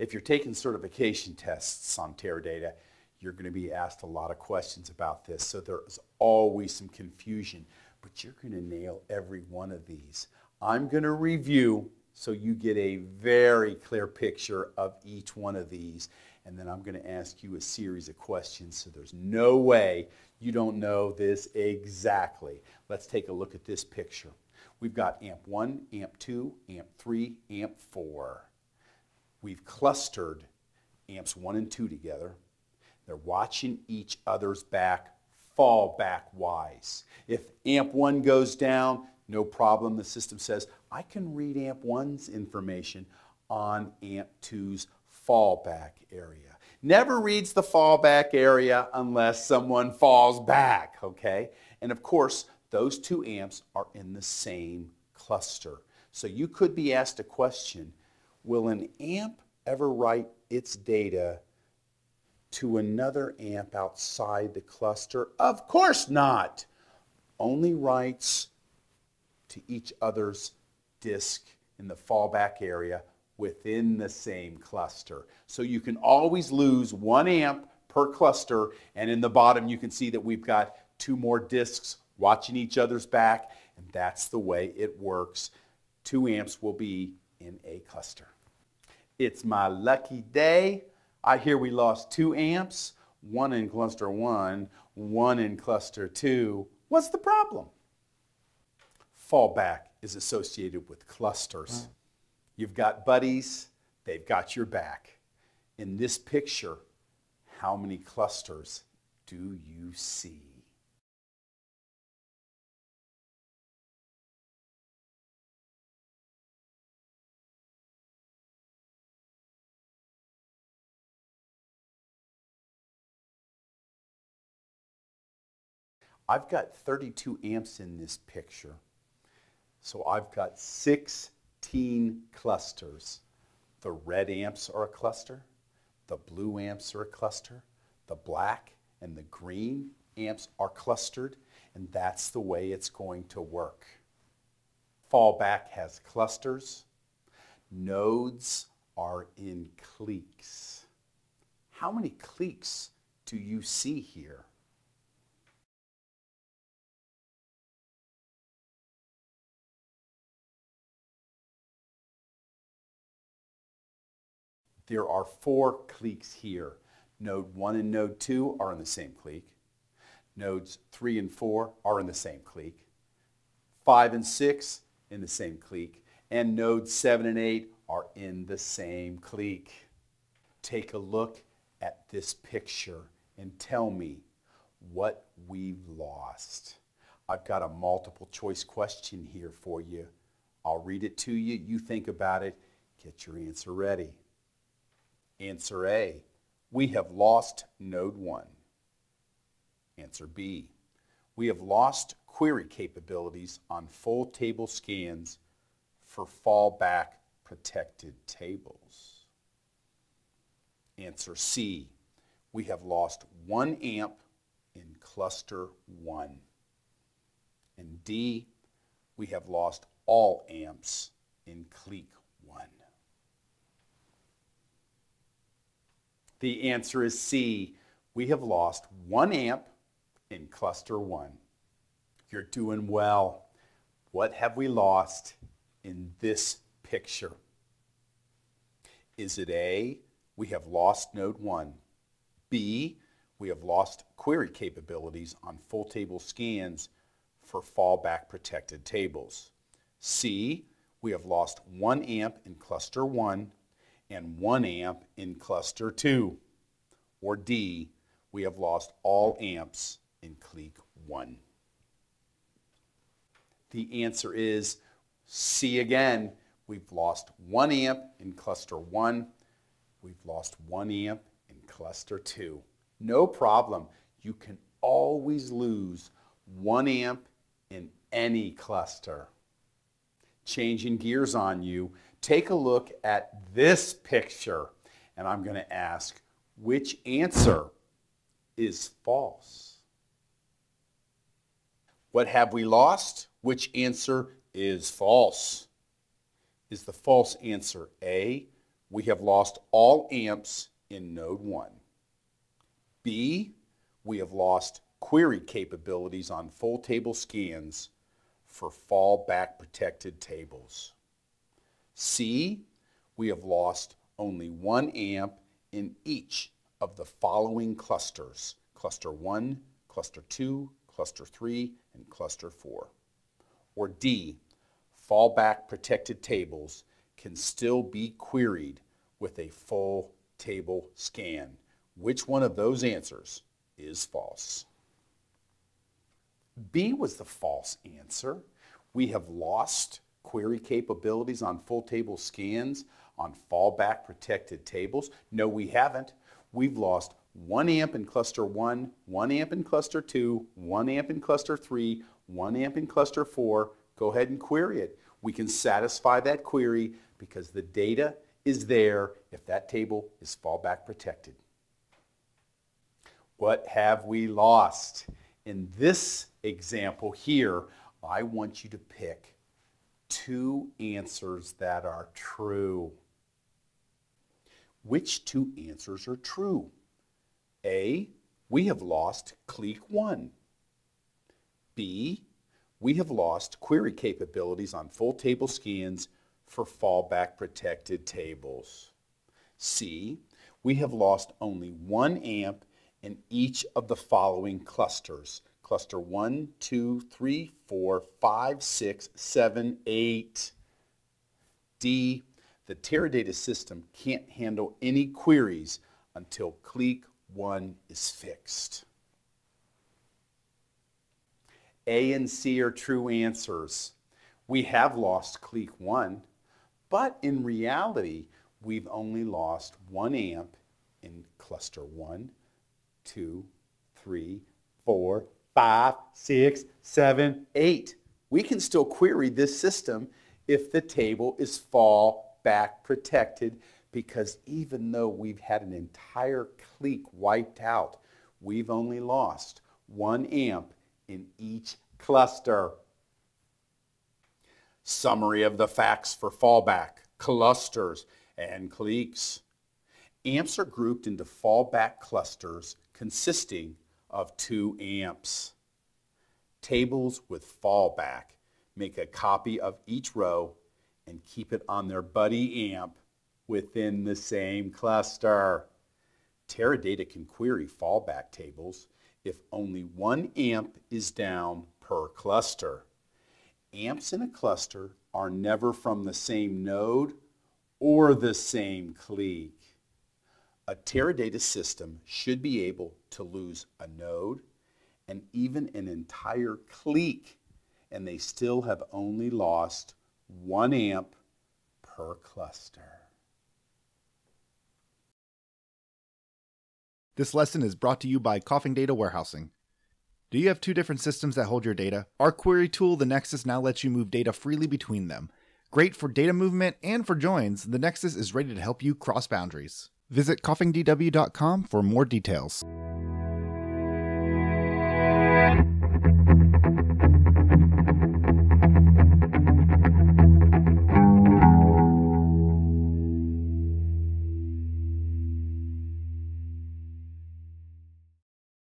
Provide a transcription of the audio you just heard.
If you're taking certification tests on Teradata, you're going to be asked a lot of questions about this. So there's always some confusion, but you're going to nail every one of these. I'm going to review so you get a very clear picture of each one of these. And then I'm going to ask you a series of questions so there's no way you don't know this exactly. Let's take a look at this picture. We've got amp 1, amp 2, amp 3, amp 4. We've clustered amps 1 and 2 together. They're watching each other's back fall back wise. If amp 1 goes down, no problem. The system says, I can read amp 1's information on amp 2's fallback area. Never reads the fallback area unless someone falls back, okay? And of course, those two amps are in the same cluster. So you could be asked a question, will an amp ever write its data to another amp outside the cluster? Of course not. Only writes to each other's disk in the fallback area within the same cluster. So you can always lose one amp per cluster and in the bottom you can see that we've got two more disks watching each other's back and that's the way it works. Two amps will be in a cluster. It's my lucky day. I hear we lost two amps, one in cluster one, one in cluster two. What's the problem? Fallback is associated with clusters. You've got buddies, they've got your back. In this picture, how many clusters do you see? I've got 32 amps in this picture. So I've got 16 clusters. The red amps are a cluster, the blue amps are a cluster, the black and the green amps are clustered, and that's the way it's going to work. Fallback has clusters. Nodes are in cliques. How many cliques do you see here? There are four cliques here. Node 1 and Node 2 are in the same clique. Nodes 3 and 4 are in the same clique. 5 and 6 in the same clique. And nodes 7 and 8 are in the same clique. Take a look at this picture and tell me what we've lost. I've got a multiple choice question here for you. I'll read it to you. You think about it. Get your answer ready. Answer A, we have lost node 1. Answer B, we have lost query capabilities on full table scans for fallback protected tables. Answer C, we have lost one amp in cluster 1. And D, we have lost all amps in clique 1. The answer is C. We have lost one amp in cluster one. You're doing well. What have we lost in this picture? Is it A, we have lost node 1. B, we have lost query capabilities on full table scans for fallback protected tables. C, we have lost 1 amp in cluster 1 and 1 amp in cluster 2. Or D, we have lost all amps in clique 1. The answer is C again. We've lost 1 amp in cluster 1. We've lost 1 amp in cluster 2. No problem. You can always lose 1 amp in any cluster. Changing gears on you, take a look at this picture. And I'm going to ask, which answer is false? What have we lost? Which answer is false? Is the false answer A, we have lost all amps in node 1. B, we have lost query capabilities on full table scans for fallback protected tables. C, we have lost only one amp in each of the following clusters, cluster 1, cluster 2, cluster 3, and cluster 4. Or D, fallback protected tables can still be queried with a full table scan. Which one of those answers is false? B was the false answer. We have lost query capabilities on full table scans on fallback protected tables. No, we haven't. We've lost 1 amp in cluster 1, 1 amp in cluster 2, 1 amp in cluster 3, 1 amp in cluster 4. Go ahead and query it. We can satisfy that query because the data is there if that table is fallback protected. What have we lost? In this example here, I want you to pick two answers that are true. Which two answers are true? A, we have lost clique 1. B, we have lost query capabilities on full table scans for fallback protected tables. C, we have lost only one amp in each of the following clusters. Cluster 1, 2, 3, 4, 5, 6, 7, 8. D, the Teradata system can't handle any queries until clique 1 is fixed. A and C are true answers. We have lost clique 1, but in reality, we've only lost 1 amp in cluster 1, 2, 3, 4, 5, 6, 7, 8. We can still query this system if the table is fall back protected because even though we've had an entire clique wiped out, we've only lost one amp in each cluster. Summary of the facts for fallback, clusters, and cliques. Amps are grouped into fallback clusters consisting of two amps. Tables with fallback make a copy of each row and keep it on their buddy amp within the same cluster. Teradata can query fallback tables if only one amp is down per cluster. Amps in a cluster are never from the same node or the same clique. A Teradata system should be able to lose a node and even an entire clique, and they still have only lost one amp per cluster. This lesson is brought to you by Coffing Data Warehousing. Do you have two different systems that hold your data? Our query tool, the Nexus, now lets you move data freely between them. Great for data movement and for joins, the Nexus is ready to help you cross boundaries. Visit coffingdw.com for more details.